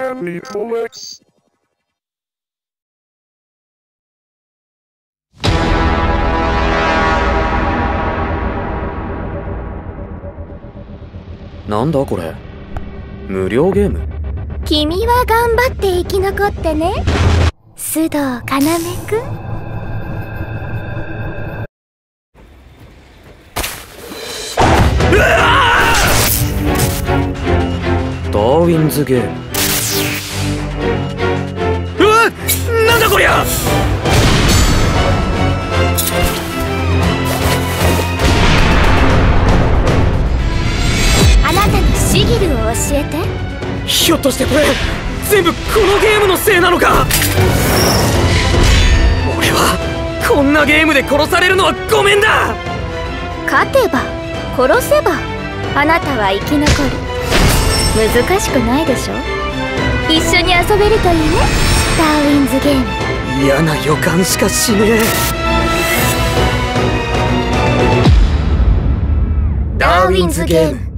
Henry Colex. なんだこれ？無料ゲーム？君は頑張って生き残ってね。須藤要くん。ダーウィンズゲームりゃ。あなたのシギルを教えて。ひょっとしてこれ全部このゲームのせいなのか。俺はこんなゲームで殺されるのはごめんだ。勝てば殺せばあなたは生き残る。難しくないでしょ？一緒に遊べるといいね。ダーウィンズゲーム嫌な予感しかしねえ。ダーウィンズゲーム。